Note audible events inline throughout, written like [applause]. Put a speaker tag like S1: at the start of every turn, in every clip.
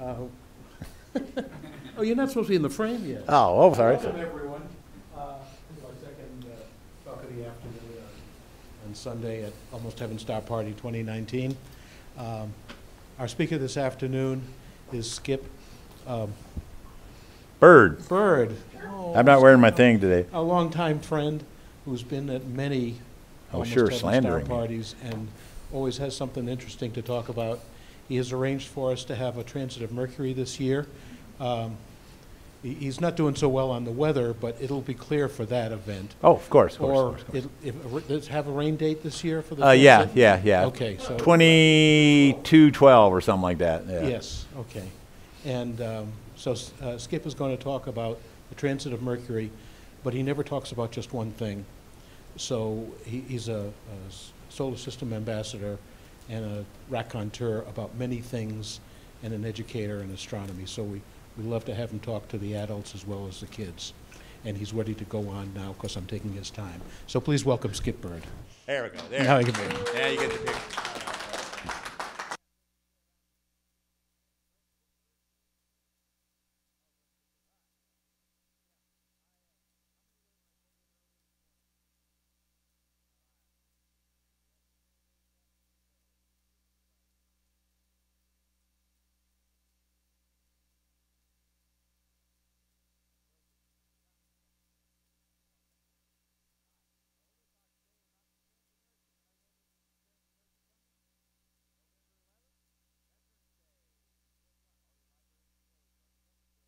S1: Uh, Oh, you're not supposed to be in the frame yet.
S2: Oh, oh, sorry.
S1: Welcome, everyone. Uh, Our second uh, talk of the afternoon on- on Sunday at Almost Heaven Star Party 2019. Um, Our speaker this afternoon is Skip um,
S2: Bird.
S1: Bird.
S2: I'm not wearing my thing today.
S1: A longtime friend who's been at many
S2: Oh,
S1: Almost
S2: sure,
S1: Heaven Star
S2: slandering me.
S1: parties and always has something interesting to talk about. He has arranged for us to have a transit of Mercury this year. Um, he- He's not doing so well on the weather, but it'll be clear for that event.
S2: Oh, of course, of course,
S1: Or,
S2: of course, of course.
S1: it- if, does it have a rain date this year for the?
S2: Uh, yeah,
S1: transit?
S2: yeah, yeah.
S1: Okay, so.
S2: Twenty-two twelve or something like that, yeah.
S1: Yes, okay. And um, so uh, Skip is going to talk about the transit of Mercury, but he never talks about just one thing. So he- he's a a s- solar system ambassador and a raconteur about many things and an educator in astronomy. So we, we love to have him talk to the adults as well as the kids. And he's ready to go on now because I'm taking his time. So please welcome Skip Bird.
S2: There we go,
S1: Now
S2: there.
S1: you can.
S2: Yeah, you get the picture.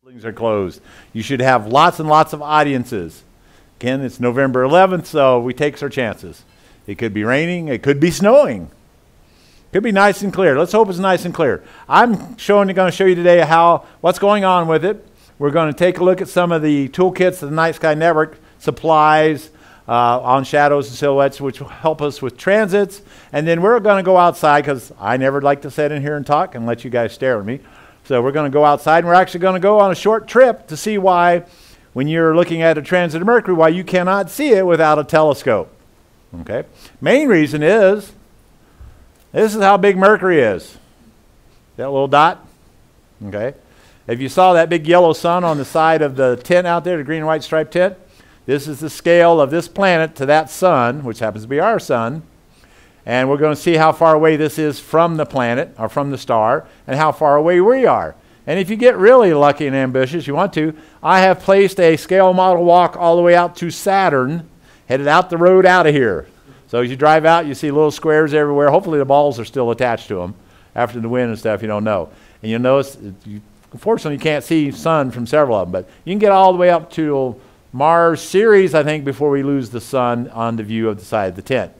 S2: Buildings are closed. You should have lots and lots of audiences. Again, it's November 11th, so we take our chances. It could be raining, it could be snowing. Could be nice and clear. Let's hope it's nice and clear. I'm showing going to show you today how what's going on with it. We're going to take a look at some of the toolkits that the Night Sky Network supplies uh, on shadows and silhouettes, which will help us with transits. And then we're going to go outside because I never like to sit in here and talk and let you guys stare at me. So we're going to go outside and we're actually going to go on a short trip to see why, when you're looking at a transit of Mercury, why you cannot see it without a telescope. Okay? Main reason is this is how big Mercury is. That little dot? Okay. If you saw that big yellow sun on the side of the tent out there, the green and white striped tent, this is the scale of this planet to that sun, which happens to be our sun. And we're going to see how far away this is from the planet or from the star and how far away we are. And if you get really lucky and ambitious, you want to, I have placed a scale model walk all the way out to Saturn, headed out the road out of here. So as you drive out, you see little squares everywhere. Hopefully the balls are still attached to them. After the wind and stuff, you don't know. And you'll notice, you, unfortunately, you can't see sun from several of them, but you can get all the way up to Mars Ceres, I think, before we lose the sun on the view of the side of the tent.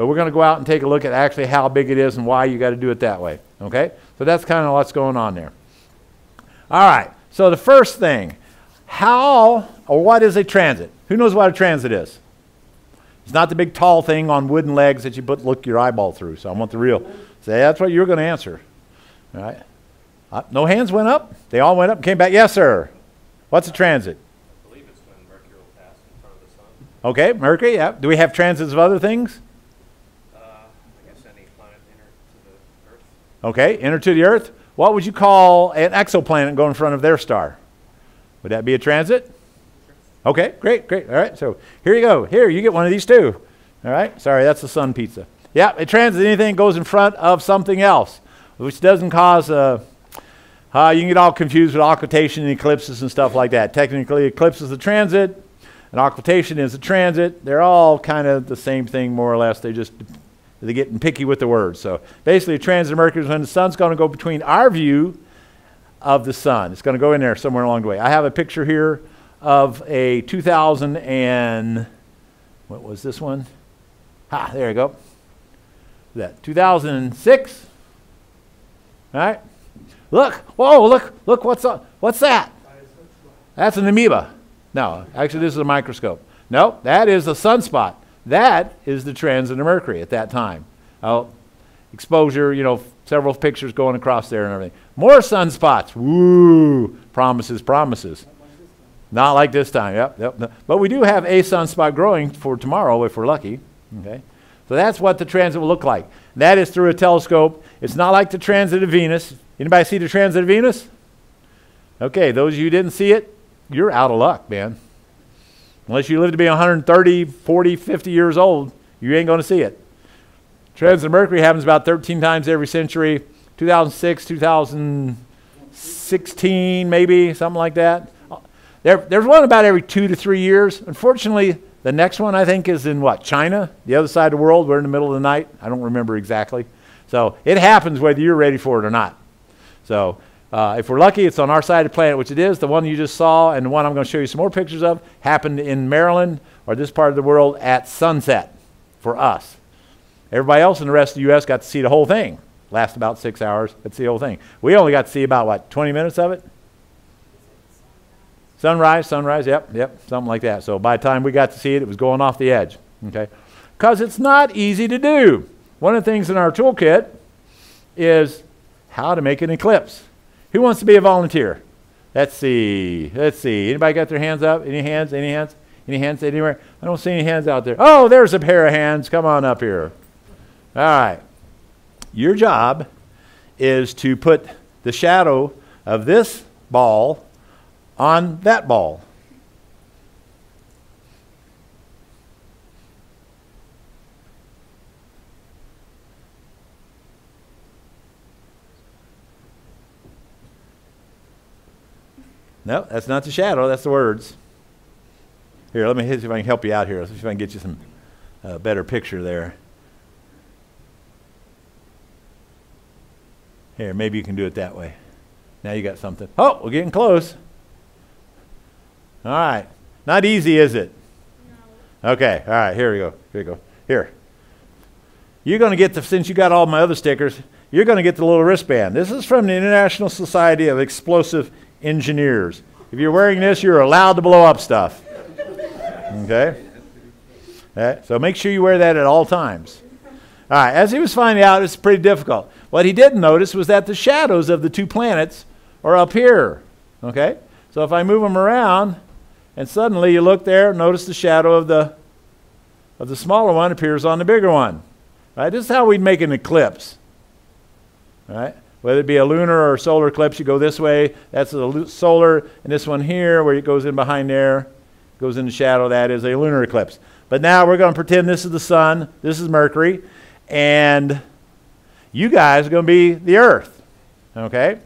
S2: But we're going to go out and take a look at actually how big it is and why you got to do it that way. Okay? So that's kind of what's going on there. All right. So the first thing, how or what is a transit? Who knows what a transit is? It's not the big tall thing on wooden legs that you put look your eyeball through. So I want the real. Say that's what you're going to answer. All right. Uh, no hands went up. They all went up and came back. Yes, sir. What's a transit?
S3: I believe it's when Mercury will pass in front of the sun.
S2: Okay, Mercury. Yeah. Do we have transits of other things?
S3: Uh, I guess any planet inner to the Earth.
S2: Okay, enter to the Earth. What would you call an exoplanet going in front of their star? Would that be a transit? Okay, great, great. All right, so here you go. Here, you get one of these too. All right, sorry, that's the sun pizza. Yeah, a transit, anything goes in front of something else, which doesn't cause uh, uh, you can get all confused with occultation and eclipses and stuff like that. Technically, eclipse is a transit, and occultation is a transit. They're all kind of the same thing, more or less. They just they're getting picky with the words. So basically, a transit of Mercury is when the sun's going to go between our view of the sun. It's going to go in there somewhere along the way. I have a picture here of a 2000 and what was this one? Ah, there you go. That 2006. All right. Look. Whoa, look. Look what's up. What's that? That's an amoeba. No, actually this is a microscope. No, that is a sunspot. That is the transit of Mercury at that time. Oh, exposure, you know, several pictures going across there and everything. More sunspots. Woo! Promises, promises. Not like this time. Yep, yep. But we do have a sunspot growing for tomorrow if we're lucky. Okay. So that's what the transit will look like. That is through a telescope. It's not like the transit of Venus. Anybody see the transit of Venus? Okay, those of you who didn't see it, you're out of luck, man. Unless you live to be 130, 40, 50 years old, you ain't going to see it. Transit of Mercury happens about 13 times every century. 2006, 2016, maybe, something like that. There, there's one about every two to three years. Unfortunately, the next one I think is in what, China? The other side of the world. We're in the middle of the night. I don't remember exactly. So it happens whether you're ready for it or not. So uh, if we're lucky, it's on our side of the planet, which it is. The one you just saw and the one I'm going to show you some more pictures of happened in Maryland or this part of the world at sunset for us. Everybody else in the rest of the U.S. got to see the whole thing. Last about six hours. That's the whole thing. We only got to see about, what, 20 minutes of it? Sunrise, sunrise, yep, yep, something like that. So by the time we got to see it, it was going off the edge. Okay? Because it's not easy to do. One of the things in our toolkit is how to make an eclipse. Who wants to be a volunteer? Let's see. Let's see. Anybody got their hands up? Any hands? Any hands? Any hands anywhere? I don't see any hands out there. Oh, there's a pair of hands. Come on up here. All right. Your job is to put the shadow of this ball on that ball. No, that's not the shadow, that's the words. Here, let me see if I can help you out here. Let's see if I can get you some uh, better picture there. Here, maybe you can do it that way. Now you got something. Oh, we're getting close. All right. Not easy, is it? No. Okay. All right. Here we go. Here we go. Here. You're going to get the, since you got all my other stickers, you're going to get the little wristband. This is from the International Society of Explosive Engineers. If you're wearing this, you're allowed to blow up stuff. Okay? Right, so make sure you wear that at all times. All right, as he was finding out, it's pretty difficult. What he didn't notice was that the shadows of the two planets are up here. Okay? So if I move them around, and suddenly you look there, notice the shadow of the of the smaller one appears on the bigger one. Right? This is how we'd make an eclipse. Right? Whether it be a lunar or solar eclipse, you go this way. That's the solar, and this one here, where it goes in behind there, goes in the shadow. That is a lunar eclipse. But now we're going to pretend this is the sun, this is Mercury, and you guys are going to be the Earth. Okay?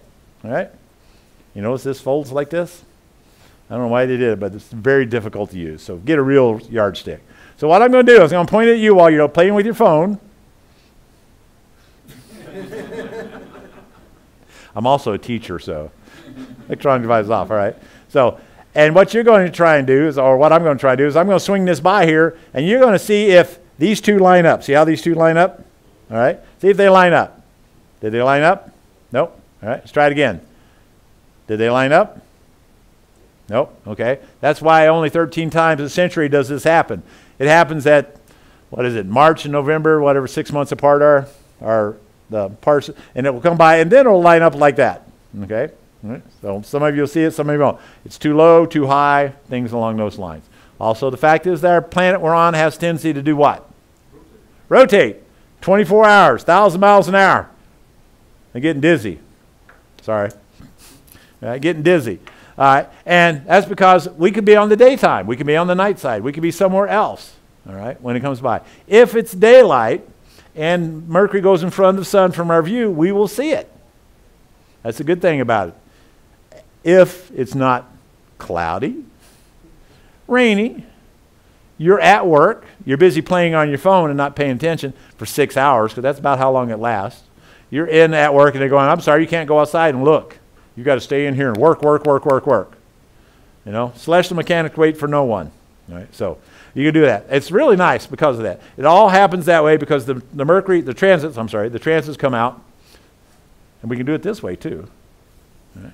S2: All right? You notice this folds like this? I don't know why they did it, but it's very difficult to use. So get a real yardstick. So what I'm going to do is I'm going to point at you while you're playing with your phone. I'm also a teacher, so electronic device off, all right? So, and what you're going to try and do is, or what I'm going to try and do is I'm going to swing this by here, and you're going to see if these two line up. See how these two line up? All right? See if they line up. Did they line up? Nope. All right, let's try it again. Did they line up? Nope. Okay. That's why only 13 times a century does this happen. It happens at, what is it, March and November, whatever, six months apart are, are the parts, and it will come by, and then it'll line up like that. Okay? So some of you will see it, some of you won't. It's too low, too high, things along those lines. Also, the fact is that our planet we're on has tendency to do what? Rotate. Rotate. 24 hours, 1,000 miles an hour. I'm getting dizzy. Sorry. Uh, getting dizzy. All right. And that's because we could be on the daytime. We could be on the night side. We could be somewhere else. All right. When it comes by. If it's daylight and Mercury goes in front of the sun from our view, we will see it. That's a good thing about it. If it's not cloudy, rainy, you're at work, you're busy playing on your phone and not paying attention for six hours, because that's about how long it lasts. You're in at work and they're going, I'm sorry, you can't go outside and look. You've got to stay in here and work, work, work, work, work. You know, celestial mechanics wait for no one. All right, so you can do that. It's really nice because of that. It all happens that way because the, the Mercury, the transits, I'm sorry, the transits come out, and we can do it this way too. Right.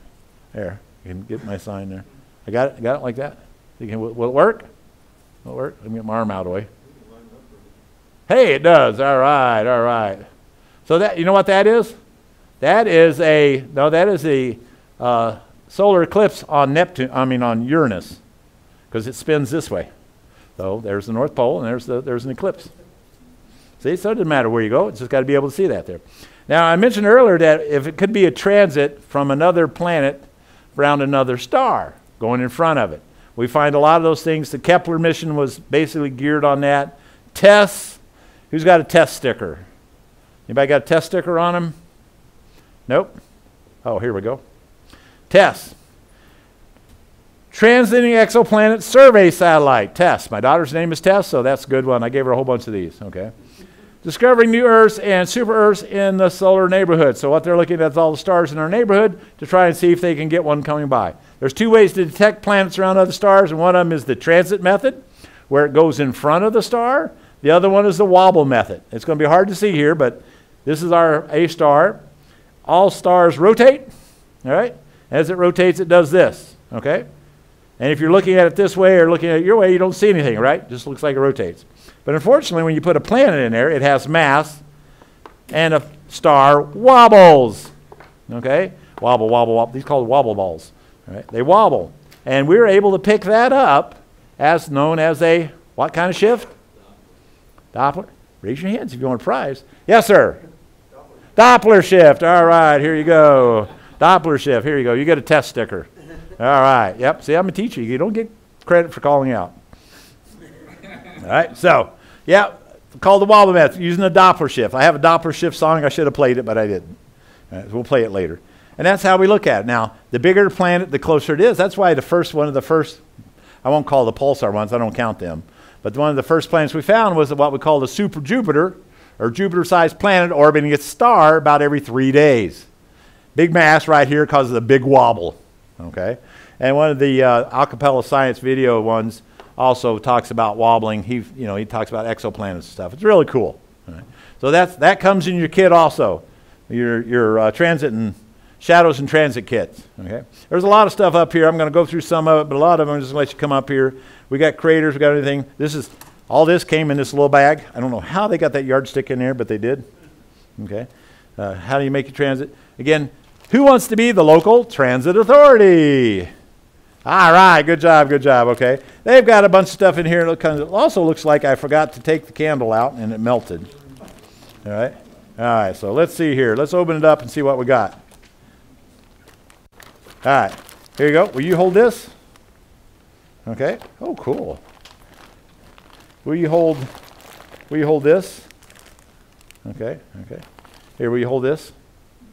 S2: There, you can get my sign there. I got it, I got it like that. You can, will, will it work? Will it work? Let me get my arm out of the way. Hey, it does. All right, all right. So that you know what that is? That is a no. That is a uh, solar eclipse on Neptune. I mean on Uranus, because it spins this way. So there's the North Pole, and there's the, there's an eclipse. See, so it doesn't matter where you go. It's just got to be able to see that there. Now, I mentioned earlier that if it could be a transit from another planet around another star going in front of it. We find a lot of those things. The Kepler mission was basically geared on that. Tests. Who's got a Tess sticker? Anybody got a Tess sticker on them? Nope. Oh, here we go. Tess. Transiting exoplanet survey satellite. Tess. My daughter's name is Tess, so that's a good one. I gave her a whole bunch of these. Okay. Discovering new Earths and super Earths in the solar neighborhood. So what they're looking at is all the stars in our neighborhood to try and see if they can get one coming by. There's two ways to detect planets around other stars, and one of them is the transit method, where it goes in front of the star. The other one is the wobble method. It's going to be hard to see here, but this is our A star. All stars rotate, all right? As it rotates, it does this, okay? And if you're looking at it this way or looking at it your way, you don't see anything, right? Just looks like it rotates. But unfortunately, when you put a planet in there, it has mass, and a star wobbles, okay? Wobble, wobble, wobble. These called wobble balls, all right? They wobble. And we were able to pick that up as known as a what kind of shift? Doppler. Raise your hands if you want a prize. Yes, sir. Doppler, Doppler shift. All right, here you go. Doppler shift. Here you go. You get a Tess sticker. All right. Yep. See, I'm a teacher. You don't get credit for calling out. All right. So, yeah, called the wobble method using a Doppler shift. I have a Doppler shift song. I should have played it, but I didn't. Right, we'll play it later. And that's how we look at it. Now, the bigger the planet, the closer it is. That's why the first one of the first, I won't call the pulsar ones, I don't count them. But one of the first planets we found was what we call the super Jupiter, or Jupiter sized planet orbiting its star about every three days. Big mass right here causes a big wobble. Okay? And one of the uh, A Capella Science video ones also talks about wobbling. He, you know, he talks about exoplanets and stuff. It's really cool. Right? So that's, that comes in your kit also, your, your uh, transit and shadows and transit kits. Okay? There's a lot of stuff up here. I'm going to go through some of it, but a lot of them I'm just going to let you come up here. We got craters, we got everything. This is, all this came in this little bag. I don't know how they got that yardstick in there, but they did. Okay? Uh, how do you make your transit? Again, who wants to be the local transit authority? All right, good job, good job. Okay, they've got a bunch of stuff in here. It also looks like I forgot to take the candle out and it melted. All right, all right. So let's see here. Let's open it up and see what we got. All right, here you go. Will you hold this? Okay. Oh, cool. Will you hold? Will you hold this? Okay. Okay. Here, will you hold this?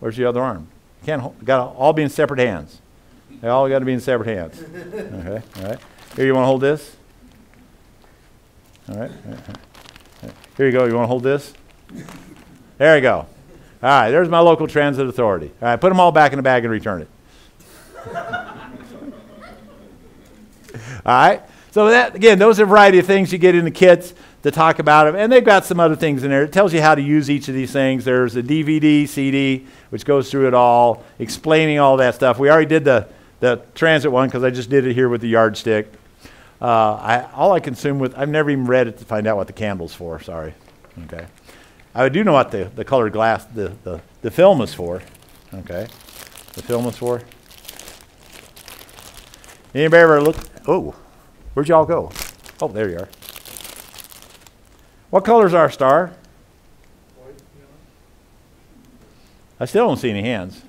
S2: Where's the other arm? Can't hold, got all be in separate hands. They all got to be in separate hands. [laughs] Okay, all right. Here, you want to hold this? All right. Here you go. You want to hold this? There you go. All right, there's my local transit authority. All right, put them all back in the bag and return it. [laughs] all right. So that again, those are a variety of things you get in the kits to talk about them. And they've got some other things in there. It tells you how to use each of these things. There's a DVD, CD, which goes through it all, explaining all that stuff. We already did the, the transit one because I just did it here with the yardstick. Uh, I, all I consume with, I've never even read it to find out what the candle's for, sorry. Okay. I do know what the, the colored glass, the, the, the film is for. Okay. The film is for. Anybody ever look? Oh, where'd y'all go? Oh, there you are. What color is our star? I still don't see any hands.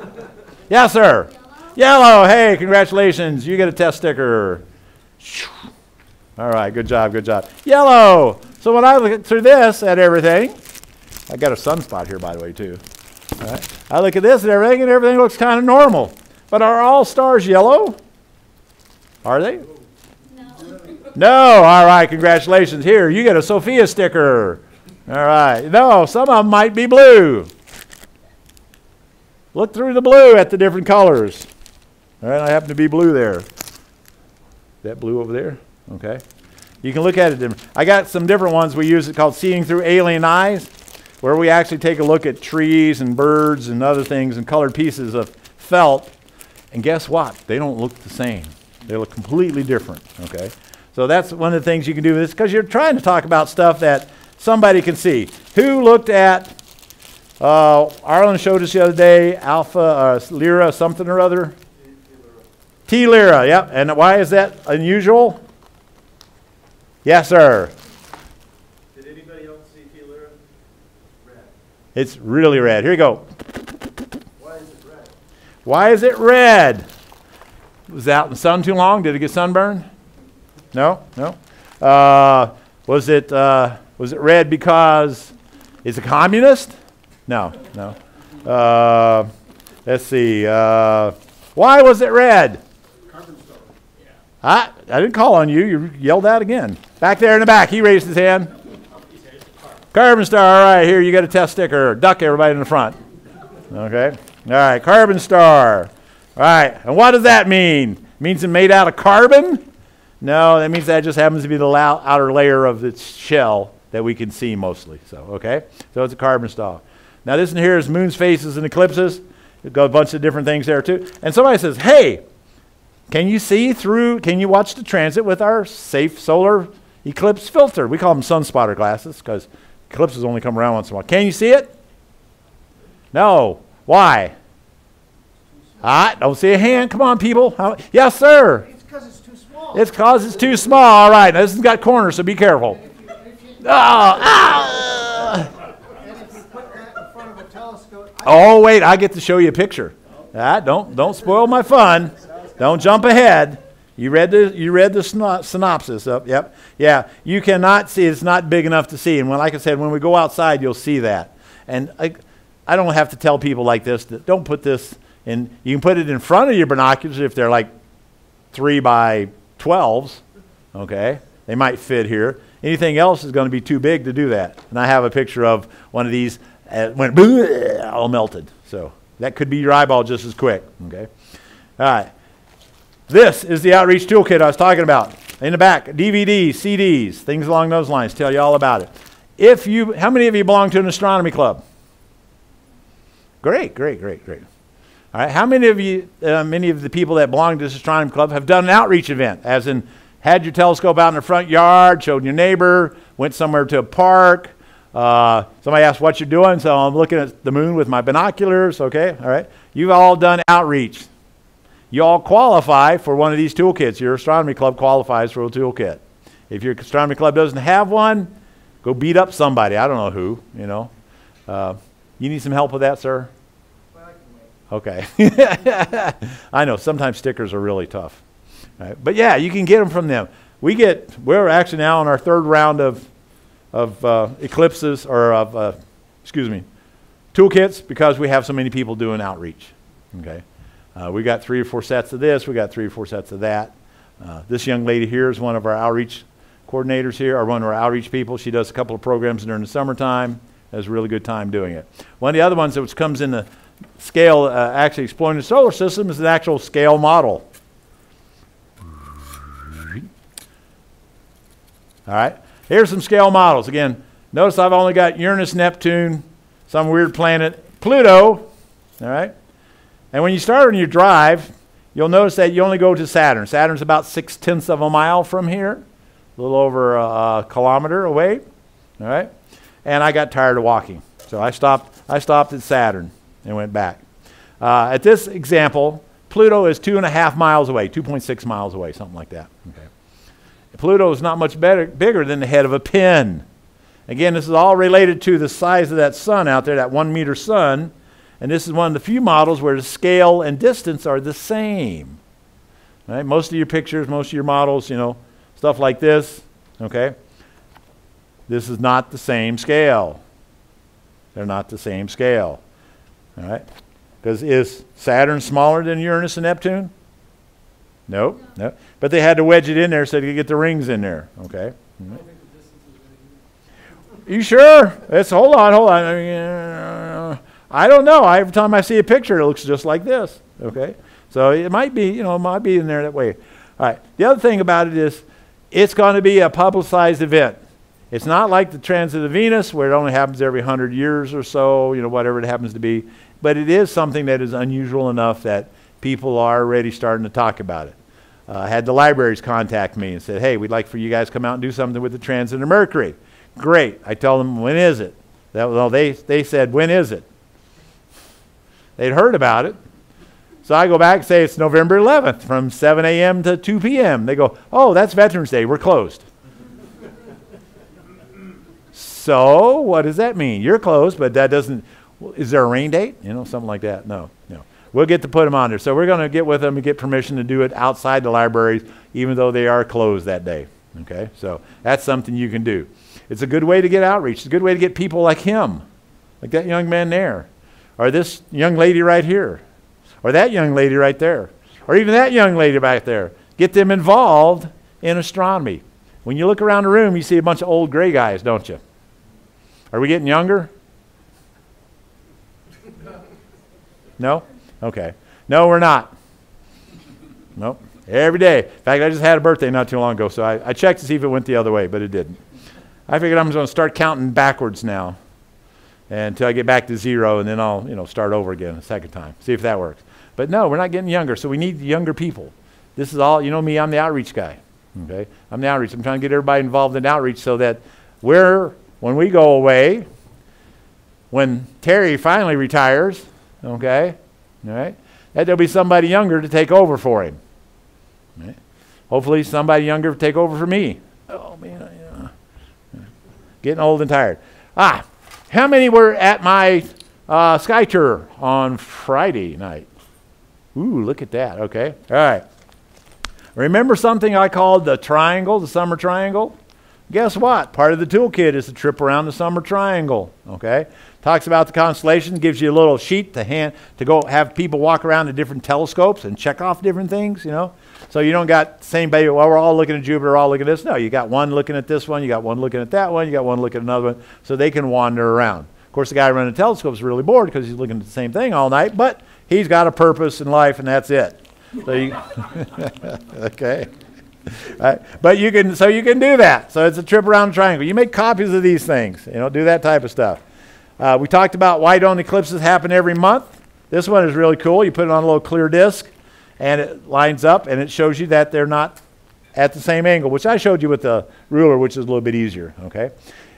S2: [laughs] yes, sir. Yellow. Hey, congratulations. You get a Tess sticker. All right, good job, good job. Yellow. So when I look through this at everything, I got a sunspot here, by the way, too. All right. I look at this and everything, and everything looks kind of normal. But are all stars yellow? Are they? No. No, all right, congratulations. Here, you get a SOFIA sticker. All right. No, some of them might be blue. Look through the blue at the different colors. All right, I happen to be blue there. That blue over there? Okay. You can look at it different. I got some different ones we use it called Seeing Through Alien Eyes, where we actually take a look at trees and birds and other things and colored pieces of felt. And guess what? They don't look the same. They look completely different. Okay. So that's one of the things you can do with this because you're trying to talk about stuff that somebody can see. Who looked at, uh, Arlen showed us the other day, Alpha uh, Lyra something or other? T Lyra, yep. And why is that unusual? Yes, sir.
S3: Did anybody else see T Lyra? Red.
S2: It's really red. Here you go.
S4: Why is it red?
S2: Why is it red? Was it out in the sun too long? Did it get sunburned? No, no. Uh, was it uh, was it red because it's a communist? No, no. Uh, let's see. Uh, why was it red? I, I didn't call on you. You yelled out again. Back there in the back, he raised his hand. Carbon star. All right, here you got a Tess sticker. Duck everybody in the front. Okay. All right, carbon star. All right, and what does that mean? means it's made out of carbon? No, that means that just happens to be the outer layer of its shell that we can see mostly. So, okay, so it's a carbon star. Now, this in here is moon's phases and eclipses. Got a bunch of different things there too. And somebody says, "Hey, can you see through? Can you watch the transit with our safe solar eclipse filter? We call them sunspotter glasses because eclipses only come around once in a while. Can you see it? No. Why? I don't see a hand. Come on, people. How, yes, sir.
S4: It's because it's too small.
S2: It's because it's too small. All right. Now, this has got corners, so be careful.
S4: If you, if you,
S2: Oh, ah.
S4: and if you put that in front of a telescope, I,
S2: oh, wait. I get to show you a picture. Ah, don't don't spoil my fun. Don't jump ahead. You read the you read the synopsis up. Yep. Yeah. You cannot see. It's not big enough to see. And when, like I said, when we go outside, you'll see that. And I, I don't have to tell people like this that don't put this in. You can put it in front of your binoculars if they're like three by twelves. Okay. They might fit here. Anything else is going to be too big to do that. And I have a picture of one of these uh, went [laughs] all melted. So that could be your eyeball just as quick. Okay. All right. This is the outreach toolkit I was talking about. In the back, DVDs, CDs, things along those lines. Tell you all about it. If you, how many of you belong to an astronomy club? Great, great, great, great. All right. How many of you, uh, many of the people that belong to this astronomy club, have done an outreach event, as in had your telescope out in the front yard, showed your neighbor, went somewhere to a park. Uh, somebody asked what you're doing, so I'm looking at the moon with my binoculars. Okay, all right. You've all done outreach. You all qualify for one of these toolkits. Your astronomy club qualifies for a toolkit. If your astronomy club doesn't have one, go beat up somebody. I don't know who. You know. Uh, you need some help with that, sir.
S4: well, I.
S2: Okay. [laughs] I know sometimes stickers are really tough. Right? But yeah, you can get them from them. We get, we're actually now on our third round of, of uh, eclipses, or of, uh, excuse me, toolkits because we have so many people doing outreach. Okay. Uh, we got three or four sets of this, we got three or four sets of that. Uh, this young lady here is one of our outreach coordinators here, or one of our outreach people. She does a couple of programs during the summertime. Has a really good time doing it. One of the other ones that comes in the scale, uh, actually exploring the solar system, is an actual scale model. All right. Here's some scale models. Again, notice I've only got Uranus, Neptune, some weird planet, Pluto. All right. And when you start on your drive, you'll notice that you only go to Saturn. Saturn's about six tenths of a mile from here, a little over a, a kilometer away. All right. And I got tired of walking, so I stopped. I stopped at Saturn and went back. Uh, at this example, Pluto is two and a half miles away, 2.6 miles away, something like that. Okay. Pluto is not much better, bigger than the head of a pin. Again, this is all related to the size of that sun out there, that one meter sun. And this is one of the few models where the scale and distance are the same. Right? Most of your pictures, most of your models, you know, stuff like this, okay? This is not the same scale. They're not the same scale. All right? Because is Saturn smaller than Uranus and Neptune? Nope. No. But they had to wedge it in there so they could get the rings in there. Okay. You sure? It's hold on, hold on. Uh, I, don't know. Every time I see a picture, it looks just like this. Okay. So it might be, you know, it might be in there that way. All right. The other thing about it is, it's going to be a publicized event. It's not like the transit of Venus, where it only happens every hundred years or so, you know, whatever it happens to be. But it is something that is unusual enough that people are already starting to talk about it. Uh, I had the libraries contact me and said, hey, we'd like for you guys to come out and do something with the transit of Mercury. Great. I tell them, when is it? That, well, they, they said, when is it? They'd heard about it. So I go back and say it's November 11th from 7 a.m. to 2 p.m. They go, oh, that's Veterans Day. We're closed. So what does that mean? You're closed, but that doesn't. Is there a rain date? You know, something like that. No, no. We'll get to put them on there. So we're going to get with them and get permission to do it outside the libraries, even though they are closed that day. Okay, so that's something you can do. It's a good way to get outreach. It's a good way to get people like him, like that young man there, or this young lady right here, or that young lady right there, or even that young lady back there. Get them involved in astronomy. When you look around the room, you see a bunch of old gray guys, don't you? Are we getting younger? No? Okay. No, we're not. Nope. Every day. In fact, I just had a birthday not too long ago, so I, I checked to see if it went the other way, but it didn't. I figured I'm going to start counting backwards now until I get back to zero, and then I'll you know start over again a second time. See if that works. But no, we're not getting younger, so we need younger people. This is all you know. Me, I'm the outreach guy. Okay, I'm the outreach. I'm trying to get everybody involved in outreach so that we're when we go away, when Terry finally retires, okay, all right, that there'll be somebody younger to take over for him. Right? Hopefully, somebody younger to take over for me. Oh man, I, uh, getting old and tired. Ah, how many were at my uh, sky tour on Friday night? Ooh, look at that. Okay, all right. Remember something I called the triangle, the summer triangle? Guess what? Part of the toolkit is the trip around the summer triangle. Okay? Talks about the constellations, gives you a little sheet to hand to go have people walk around to different telescopes and check off different things, you know. So you don't got same baby, well, we're all looking at Jupiter, all looking at this. No, you got one looking at this one, you got one looking at that one, you got one looking at another one, so they can wander around. Of course, the guy running the telescope is really bored because he's looking at the same thing all night, but he's got a purpose in life, and that's it. So you, [laughs] okay. [laughs] Right. But you can, so you can do that. So it's a trip around a triangle. You make copies of these things. You know, do that type of stuff. Uh, we talked about why don't eclipses happen every month. This one is really cool. You put it on a little clear disc, and it lines up, and it shows you that they're not at the same angle, which I showed you with the ruler, which is a little bit easier. Okay.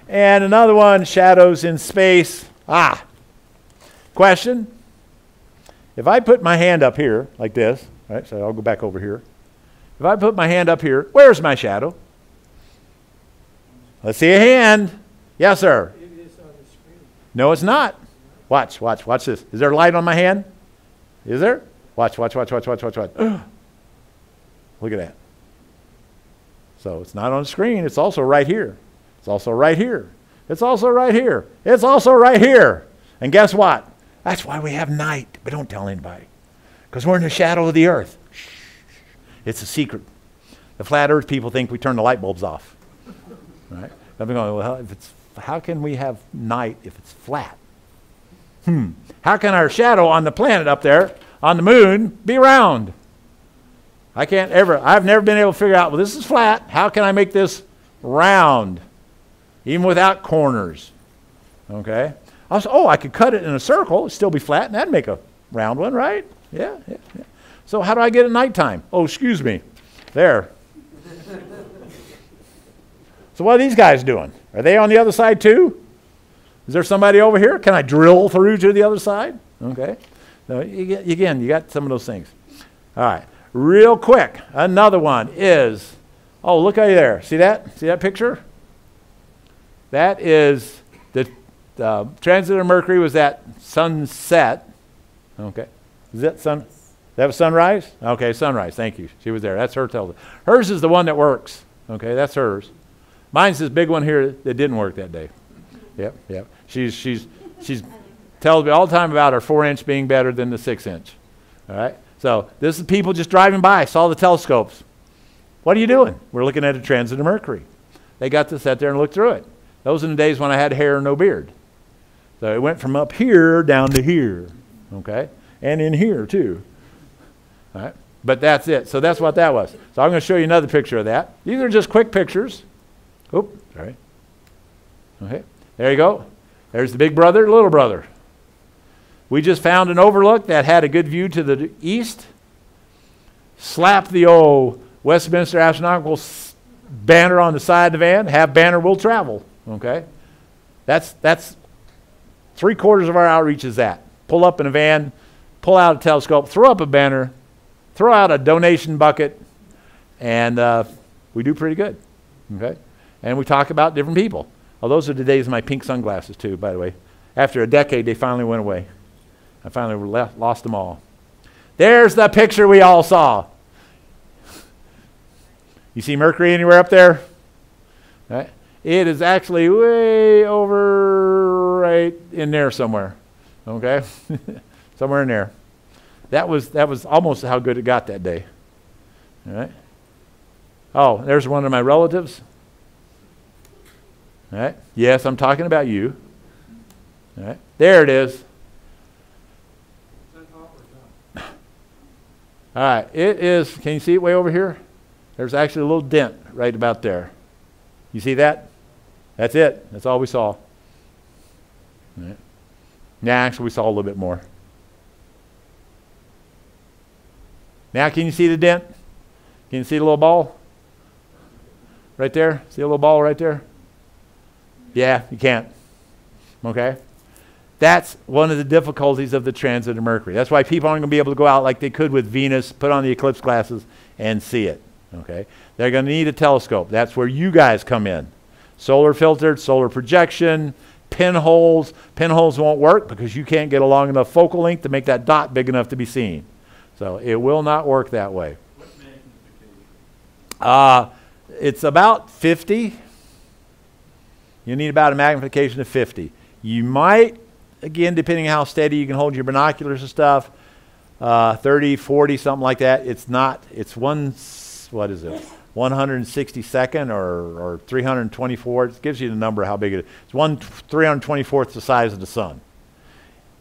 S2: And another one, shadows in space. Ah. Question. If I put my hand up here like this, right? So I'll go back over here. If I put my hand up here, where's my shadow? Let's see a hand. Yes, sir. No, it's not. Watch, watch, watch this. Is there light on my hand? Is there? Watch, watch, watch, watch, watch, watch, watch. [gasps] Look at that. So it's not on the screen. It's also right here. It's also right here. It's also right here. It's also right here. And guess what? That's why we have night. But don't tell anybody. Because we're in the shadow of the earth. It's a secret. The flat earth people think we turn the light bulbs off. Right? I'm going, well, if it's, how can we have night if it's flat? Hmm. How can our shadow on the planet up there, on the moon, be round? I can't ever, I've never been able to figure out, well, this is flat. How can I make this round? Even without corners. Okay? I was, oh, I could cut it in a circle, it'd still be flat, and that'd make a round one, right? Yeah, yeah, yeah. So how do I get it nighttime? Oh, excuse me. There. so what are these guys doing? Are they on the other side too? Is there somebody over here? Can I drill through to the other side? Okay. So again, you got some of those things. All right. Real quick, another one is, oh, look out there. See that? See that picture? That is the uh, transit of Mercury was at sunset. Okay. Is that sun? That was sunrise? Okay, sunrise. Thank you. She was there. That's her tells. Hers is the one that works. Okay, that's hers. Mine's this big one here that didn't work that day. Yep, yep. She's she's she's tells me all the time about her four inch being better than the six inch. All right. So this is people just driving by, saw the telescopes. What are you doing? We're looking at a transit of Mercury. They got to sit there and look through it. Those are the days when I had hair and no beard. So it went from up here down to here. Okay? And in here too. All right? But that's it. So that's what that was. So I'm going to show you another picture of that. These are just quick pictures. Oop, sorry. Okay, there you go. There's the big brother, little brother. We just found an overlook that had a good view to the east. Slap the old Westminster Astronomical banner on the side of the van. Have banner will travel. Okay, that's that's three quarters of our outreach is that. Pull up in a van, pull out a telescope, throw up a banner, throw out a donation bucket, and uh, we do pretty good. Okay? And we talk about different people. Oh, those are the days of my pink sunglasses, too, by the way. After a decade, they finally went away. I finally left, lost them all. There's the picture we all saw. You see Mercury anywhere up there? Right? It is actually way over right in there somewhere. Okay? [laughs] somewhere in there. That was, that was almost how good it got that day. All right? Oh, there's one of my relatives. All right? Yes, I'm talking about you. All right? There it is. All right, it is, can you see it way over here? There's actually a little dent right about there. You see that? That's it. That's all we saw. All right. Actually, we saw a little bit more. Now, can you see the dent? Can you see the little ball? Right there? See a little ball right there? Yeah, you can't. Okay? That's one of the difficulties of the transit of Mercury. That's why people aren't going to be able to go out like they could with Venus, put on the eclipse glasses, and see it. Okay? They're going to need a telescope. That's where you guys come in. Solar filtered, solar projection, pinholes. Pinholes won't work because you can't get a long enough focal length to make that dot big enough to be seen. So it will not work that way. Uh, it's about 50. You need about a magnification of 50. You might, again, depending on how steady you can hold your binoculars and stuff, uh, 30, 40, something like that. It's not, it's one, what is it? 162nd or, or 324. It gives you the number of how big it is. It's one 324th the size of the sun.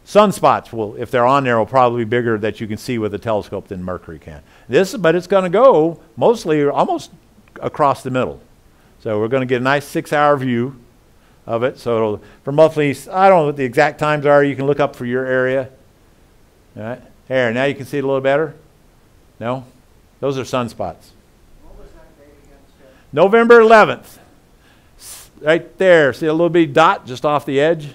S2: Sunspots will, if they're on there, will probably be bigger that you can see with a telescope than Mercury can. This, but it's going to go mostly almost across the middle. So we're going to get a nice six-hour view of it. So for monthly, I don't know what the exact times are. You can look up for your area. All right, there. Now you can see it a little better. No, those are sunspots. November 11th. Right there. See a little bitty dot just off the edge?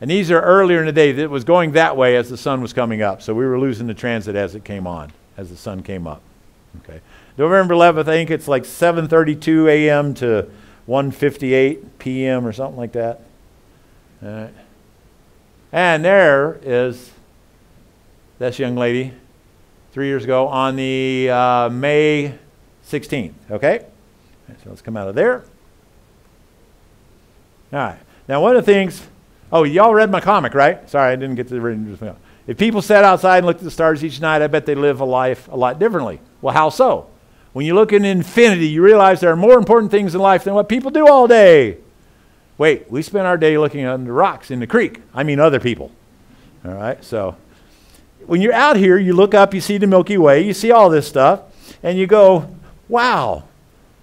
S2: And these are earlier in the day. It was going that way as the sun was coming up. So we were losing the transit as it came on, as the sun came up. Okay. November 11th, I think it's like 7:32 a.m. to 1:58 p.m. or something like that. All right. And there is this young lady three years ago on the uh, May 16th. Okay? So let's come out of there. All right. Now, one of the things, oh, y'all read my comic, right? Sorry, I didn't get to read it. If people sat outside and looked at the stars each night, I bet they live a life a lot differently. Well, how so? When you look in infinity, you realize there are more important things in life than what people do all day. Wait, we spend our day looking under rocks in the creek. I mean, other people. All right, so when you're out here, you look up, you see the Milky Way, you see all this stuff, and you go, wow,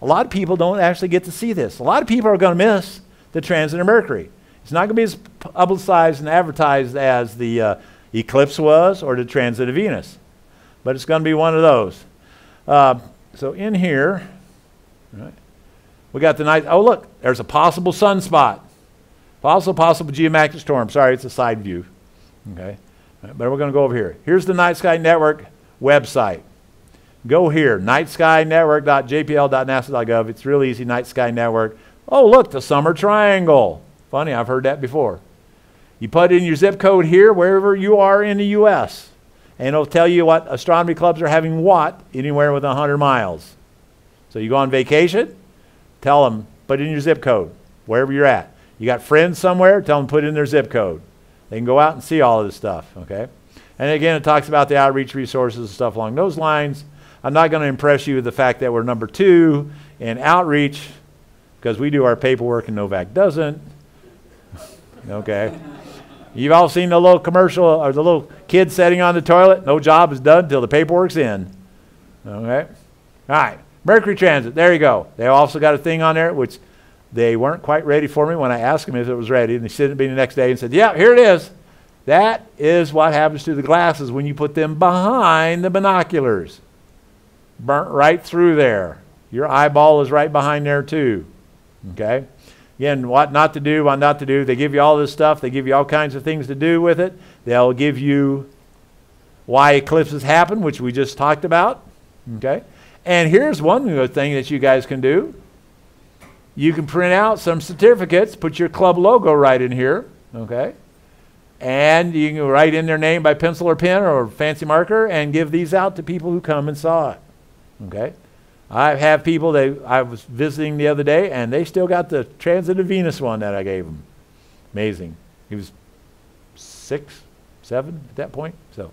S2: a lot of people don't actually get to see this. A lot of people are going to miss the transit of Mercury. It's not going to be as publicized and advertised as the uh, eclipse was or the transit of Venus, but it's going to be one of those. Uh, so in here, right, we got the night. Oh, look, there's a possible sunspot. Possible, possible geomagnetic storm. Sorry, it's a side view. Okay. Right, but we're going to go over here. Here's the Night Sky Network website. Go here, nightskynetwork.jpl.nasa.gov. It's real easy, Night Sky Network. Oh, look, the summer triangle. Funny, I've heard that before. You put in your zip code here, wherever you are in the U.S., and it'll tell you what astronomy clubs are having what anywhere within 100 miles. So you go on vacation, tell them, put in your zip code, wherever you're at. You got friends somewhere, tell them put in their zip code. They can go out and see all of this stuff, okay? And again, it talks about the outreach resources and stuff along those lines. I'm not going to impress you with the fact that we're number two in outreach because we do our paperwork and NOVAC doesn't. Okay? You've all seen the little commercial or the little kid sitting on the toilet. No job is done until the paperwork's in. Okay? All right. Mercury Transit. There you go. They also got a thing on there which they weren't quite ready for me when I asked them if it was ready. And they sent it me the next day and said, Yeah, here it is. That is what happens to the glasses when you put them behind the binoculars. Burnt right through there. Your eyeball is right behind there, too. Okay? Again, what not to do, what not to do. They give you all this stuff. They give you all kinds of things to do with it. They'll give you why eclipses happen, which we just talked about. Okay? And here's one good thing that you guys can do. you can print out some certificates, put your club logo right in here, okay? And you can write in their name by pencil or pen or fancy marker and give these out to people who come and saw it, okay? I have people they I was visiting the other day and they still got the Transit of Venus one that I gave them. Amazing. He was six, seven at that point, so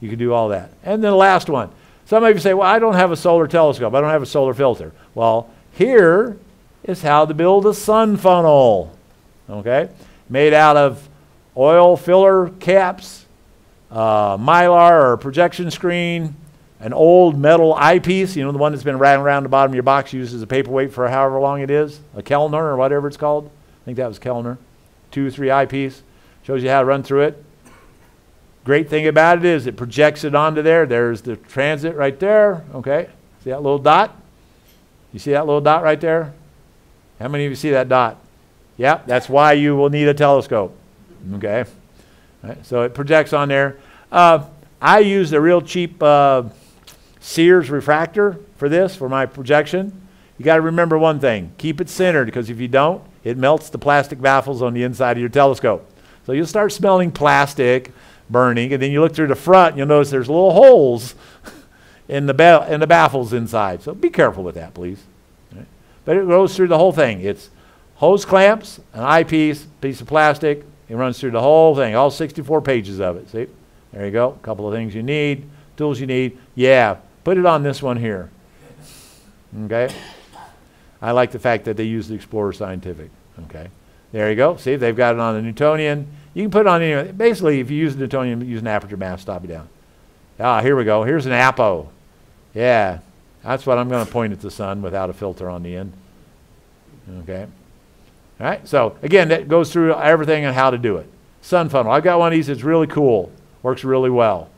S2: you can do all that. And then the last one. Some of you say, well, I don't have a solar telescope. I don't have a solar filter. Well, here is how to build a sun funnel. Okay? Made out of oil filler caps, uh, mylar or projection screen, an old metal eyepiece, you know, the one that's been rattling around the bottom of your box used as a paperweight for however long it is, a Kellner or whatever it's called. I think that was Kellner. Two three eyepiece. Shows you how to run through it. Great thing about it is it projects it onto there. There's the transit right there. Okay. See that little dot? You see that little dot right there? How many of you see that dot? Yeah, that's why you will need a telescope. Okay. Right, so it projects on there. Uh, I used a real cheap uh, Sears refractor for this, for my projection. You got to remember one thing keep it centered because if you don't, it melts the plastic baffles on the inside of your telescope. So you'll start smelling plastic burning, and then you look through the front, and you'll notice there's little holes [laughs] in the, ba- in the baffles inside. So be careful with that, please. Right? But it goes through the whole thing. It's hose clamps, an eyepiece, piece of plastic. It runs through the whole thing, all 64 pages of it. See? There you go. A couple of things you need, tools you need. Yeah, put it on this one here. Okay? I like the fact that they use the Explorer Scientific. Okay? There you go. See, they've got it on the Newtonian. You can put it on any. Basically, if you use the Newtonian, use an aperture mask, stop you down. Ah, here we go. Here's an Apo. Yeah, that's what I'm going to point at the sun without a filter on the end. Okay. All right. So again, that goes through everything and how to do it. Sun funnel. I've got one of these. It's really cool. Works really well.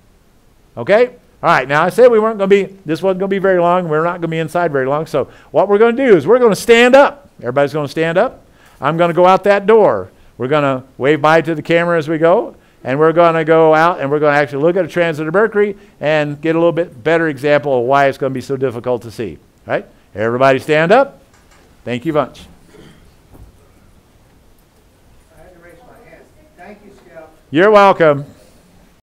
S2: Okay. All right. Now I said we weren't going to be. This wasn't going to be very long. We're not going to be inside very long. So what we're going to do is we're going to stand up. Everybody's going to stand up. I'm going to go out that door. We're going to wave bye to the camera as we go, and we're going to go out and we're going to actually look at a transit of Mercury and get a little bit better example of why it's going to be so difficult to see. All right? Everybody stand up. Thank you bunch.
S4: I had to raise my hand. Thank you, Scout.
S2: You're welcome.